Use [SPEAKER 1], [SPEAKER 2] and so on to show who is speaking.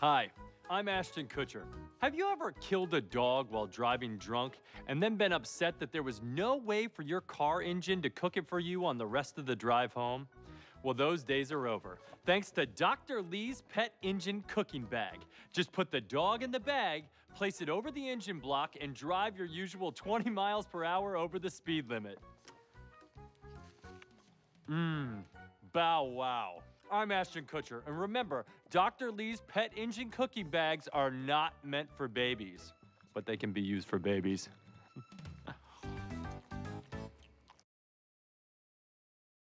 [SPEAKER 1] Hi, I'm Ashton Kutcher. Have you ever killed a dog while driving drunk and then been upset that there was no way for your car engine to cook it for you on the rest of the drive home? Well, those days are over. Thanks to Dr. Lee's Pet Engine Cooking Bag. Just put the dog in the bag, place it over the engine block, and drive your usual 20 miles per hour over the speed limit. Mmm, bow wow. I'm Ashton Kutcher, and remember, Dr. Lee's Pet Engine Cooking Bags are not meant for babies, but they can be used for babies.